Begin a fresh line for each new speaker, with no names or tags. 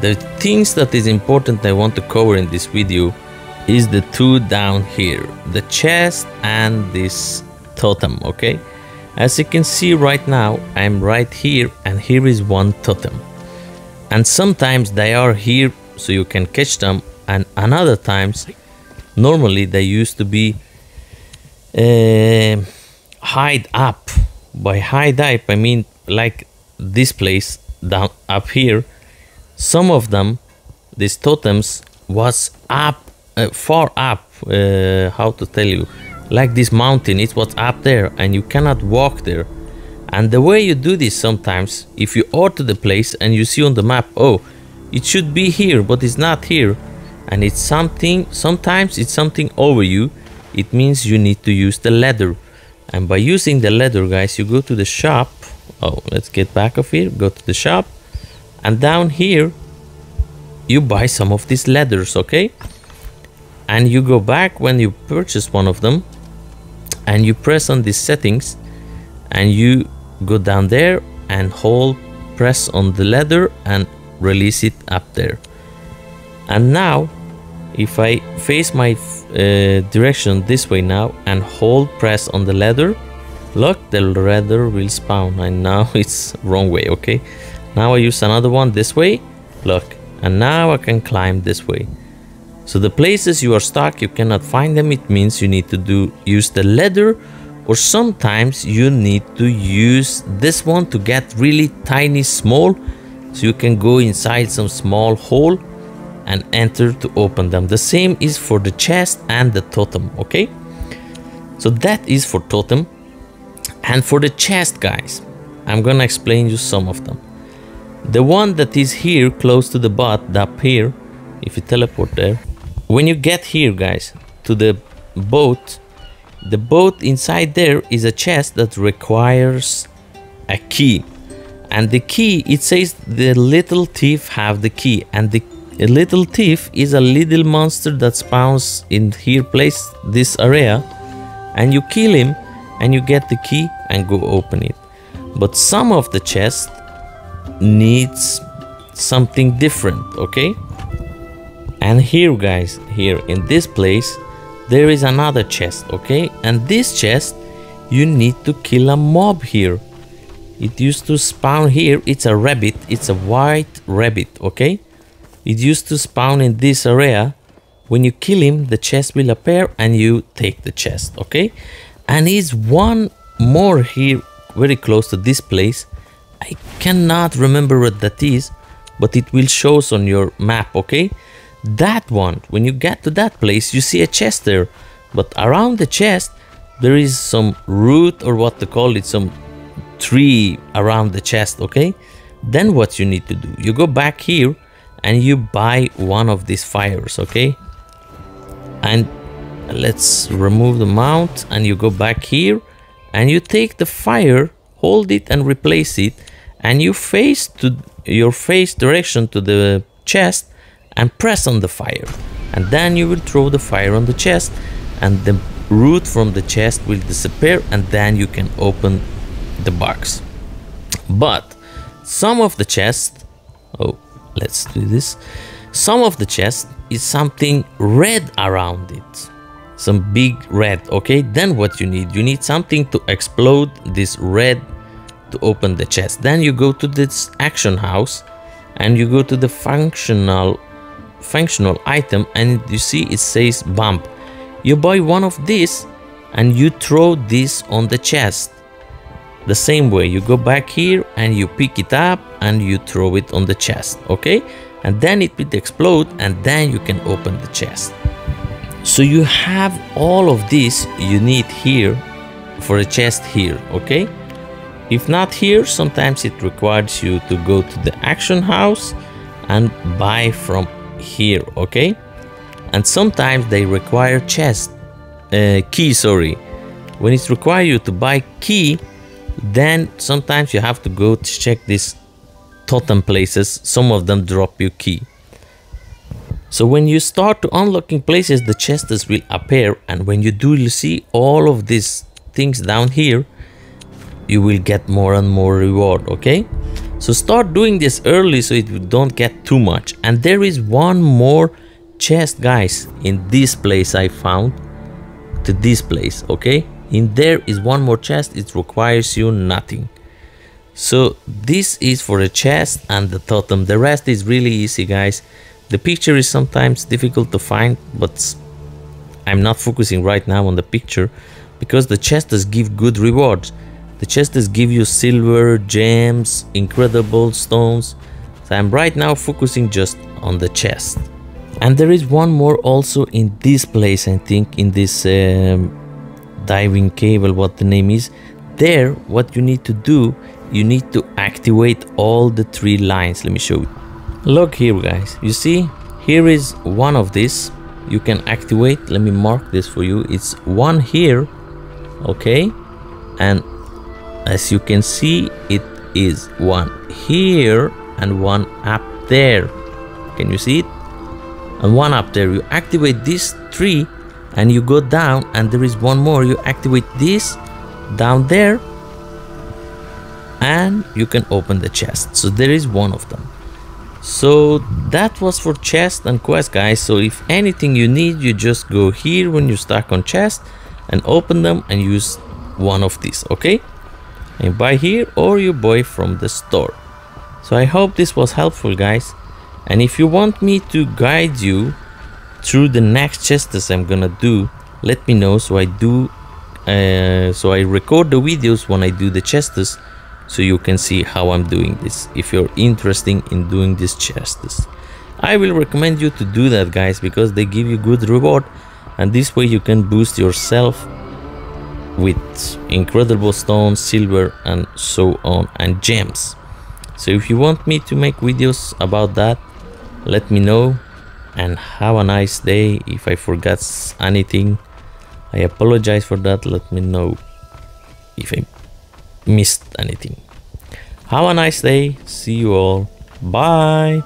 the things that is important I want to cover in this video is the two down here the chest and this totem okay? As you can see right now I'm right here and here is one totem. And sometimes they are here so you can catch them and another times normally they used to be uh, hide up. By hide up I mean like this place down up here some of them these totems was up uh, far up uh, how to tell you like this mountain it was up there and you cannot walk there. And the way you do this sometimes if you order the place and you see on the map oh it should be here but it's not here and it's something sometimes it's something over you it means you need to use the ladder. And by using the ladder guys you go to the shop. Oh let's get back of here go to the shop and down here you buy some of these leathers okay? And you go back when you purchase one of them and you press on these settings and you go down there and hold press on the leather and release it up there. And now if I face my uh, direction this way now and hold press on the leather look the leather will spawn and now it's wrong way okay now I use another one this way. Look and now I can climb this way. So the places you are stuck you cannot find them. It means you need to do use the ladder or sometimes you need to use this one to get really tiny small. So you can go inside some small hole and enter to open them. The same is for the chest and the totem okay? So that is for totem and for the chest guys. I'm gonna explain you some of them the one that is here close to the butt up here if you teleport there. When you get here guys to the boat the boat inside there is a chest that requires a key. And the key it says the little thief have the key. And the a little thief is a little monster that spawns in here place this area. And you kill him and you get the key and go open it. But some of the chest needs something different, okay? And here guys, here in this place there is another chest, okay? And this chest you need to kill a mob here. It used to spawn here, it's a rabbit, it's a white rabbit, okay? It used to spawn in this area. When you kill him, the chest will appear and you take the chest, okay? And is one more here very close to this place. I cannot remember what that is, but it will show us on your map, okay? That one, when you get to that place, you see a chest there. But around the chest, there is some root or what to call it, some tree around the chest, okay? Then what you need to do, you go back here and you buy one of these fires okay and let's remove the mount and you go back here and you take the fire hold it and replace it and you face to your face direction to the chest and press on the fire. And then you will throw the fire on the chest and the root from the chest will disappear and then you can open the box. But some of the chest oh let's do this. Some of the chest is something red around it. Some big red okay? Then what you need? You need something to explode this red to open the chest. Then you go to this action house and you go to the functional functional item and you see it says bump. You buy one of these and you throw this on the chest. The same way you go back here and you pick it up and you throw it on the chest okay? And then it will explode and then you can open the chest. So you have all of this you need here for a chest here okay if not here sometimes it requires you to go to the action house and buy from here okay? And sometimes they require chest uh, key sorry. When it's require you to buy key then sometimes you have to go to check these totem places. Some of them drop you key. So when you start to unlocking places the chests will appear. And when you do you see all of these things down here you will get more and more reward okay? So start doing this early so it don't get too much. And there is one more chest guys in this place i found to this place okay? In there is one more chest it requires you nothing. So this is for the chest and the totem. The rest is really easy guys. The picture is sometimes difficult to find but i'm not focusing right now on the picture because the chests give good rewards the chests give you silver gems incredible stones. So i'm right now focusing just on the chest. And there is one more also in this place i think in this um, diving cable what the name is. There what you need to do you need to activate all the three lines. Let me show you. Look here guys. You see here is one of these. You can activate. Let me mark this for you. It's one here okay? And as you can see it is one here and one up there. Can you see it? And one up there. You activate these three and you go down and there is one more. You activate this down there and you can open the chest. So there is one of them. So that was for chest and quest guys. So if anything you need you just go here when you're stuck on chest and open them and use one of these okay and buy here or you buy from the store. So i hope this was helpful guys. And if you want me to guide you through the next chests i'm gonna do let me know so i do uh, so i record the videos when i do the chests so you can see how I'm doing this if you're interested in doing these chests. I will recommend you to do that guys because they give you good reward. And this way you can boost yourself with incredible stones, silver and so on and gems. So if you want me to make videos about that let me know and have a nice day if I forgot anything I apologize for that let me know if I missed anything. Have a nice day. See you all. Bye.